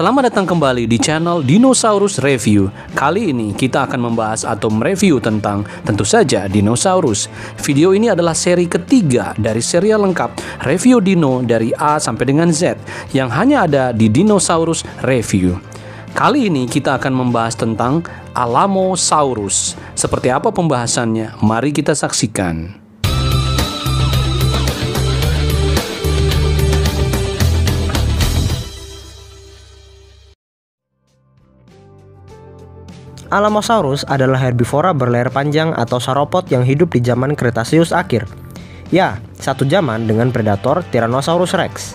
Selamat datang kembali di channel Dinosaurus Review. Kali ini kita akan membahas atau mereview tentang tentu saja dinosaurus. Video ini adalah seri ketiga dari serial lengkap review dino dari A sampai dengan Z yang hanya ada di Dinosaurus Review. Kali ini kita akan membahas tentang Alamosaurus. Seperti apa pembahasannya? Mari kita saksikan. Alamosaurus adalah herbivora berlayar panjang atau sauropod yang hidup di zaman Kretasius akhir. Ya, satu zaman dengan predator Tyrannosaurus rex.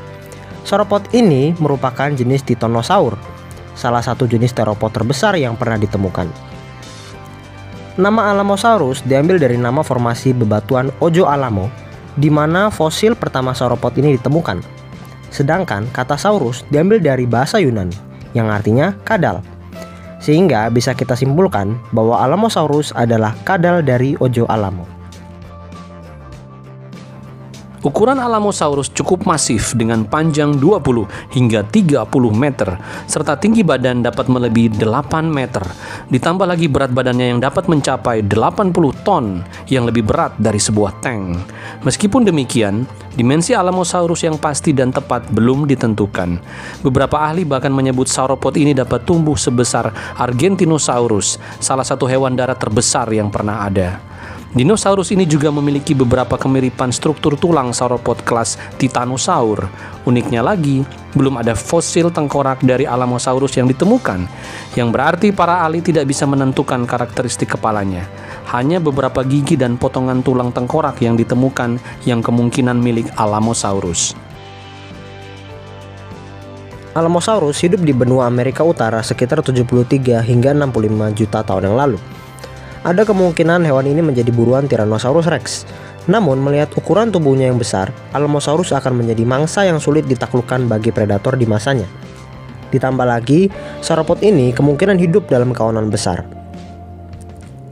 Sauropod ini merupakan jenis Titanosaur, salah satu jenis teropod terbesar yang pernah ditemukan. Nama Alamosaurus diambil dari nama formasi bebatuan Ojo Alamo, di mana fosil pertama sauropod ini ditemukan. Sedangkan kata saurus diambil dari bahasa Yunani, yang artinya kadal. Sehingga bisa kita simpulkan bahwa Alamosaurus adalah kadal dari Ojo Alamo. Ukuran Alamosaurus cukup masif dengan panjang 20 hingga 30 meter serta tinggi badan dapat melebihi 8 meter. Ditambah lagi berat badannya yang dapat mencapai 80 ton yang lebih berat dari sebuah tank. Meskipun demikian, dimensi Alamosaurus yang pasti dan tepat belum ditentukan. Beberapa ahli bahkan menyebut sauropod ini dapat tumbuh sebesar Argentinosaurus, salah satu hewan darat terbesar yang pernah ada. Dinosaurus ini juga memiliki beberapa kemiripan struktur tulang sauropod kelas Titanosaur. Uniknya lagi, belum ada fosil tengkorak dari Alamosaurus yang ditemukan, yang berarti para ahli tidak bisa menentukan karakteristik kepalanya. Hanya beberapa gigi dan potongan tulang tengkorak yang ditemukan yang kemungkinan milik Alamosaurus. Alamosaurus hidup di benua Amerika Utara sekitar 73 hingga 65 juta tahun yang lalu. Ada kemungkinan hewan ini menjadi buruan Tyrannosaurus rex. Namun, melihat ukuran tubuhnya yang besar, Alamosaurus akan menjadi mangsa yang sulit ditaklukkan bagi predator di masanya. Ditambah lagi, sauropod ini kemungkinan hidup dalam kawanan besar.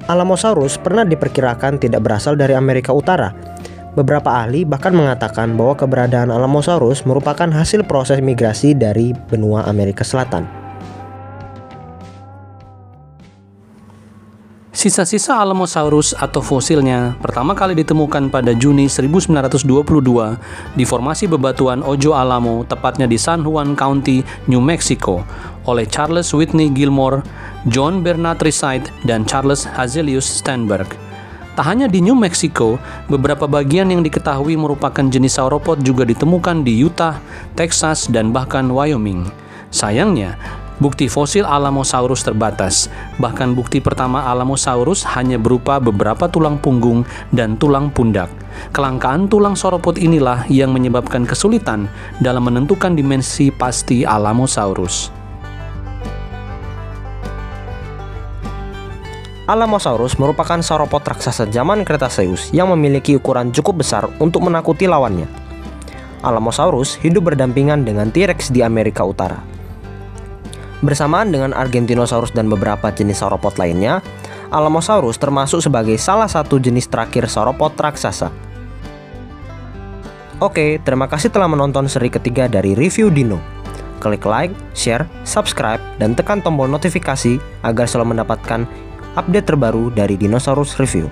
Alamosaurus pernah diperkirakan tidak berasal dari Amerika Utara. Beberapa ahli bahkan mengatakan bahwa keberadaan Alamosaurus merupakan hasil proses migrasi dari benua Amerika Selatan. Sisa-sisa Alamosaurus atau fosilnya pertama kali ditemukan pada Juni 1922 di formasi bebatuan Ojo Alamo, tepatnya di San Juan County, New Mexico, oleh Charles Whitney Gilmore, John Bernard Reside, dan Charles Hazelius Steinberg. Tak hanya di New Mexico, beberapa bagian yang diketahui merupakan jenis sauropod juga ditemukan di Utah, Texas, dan bahkan Wyoming. Sayangnya, Bukti fosil Alamosaurus terbatas, bahkan bukti pertama Alamosaurus hanya berupa beberapa tulang punggung dan tulang pundak. Kelangkaan tulang sauropod inilah yang menyebabkan kesulitan dalam menentukan dimensi pasti Alamosaurus. Alamosaurus merupakan sauropod raksasa zaman Cretaceous yang memiliki ukuran cukup besar untuk menakuti lawannya. Alamosaurus hidup berdampingan dengan T-Rex di Amerika Utara. Bersamaan dengan Argentinosaurus dan beberapa jenis sauropod lainnya, Alamosaurus termasuk sebagai salah satu jenis terakhir sauropod raksasa. Oke, terima kasih telah menonton seri ketiga dari review Dino. Klik like, share, subscribe, dan tekan tombol notifikasi agar selalu mendapatkan update terbaru dari Dinosaurus Review.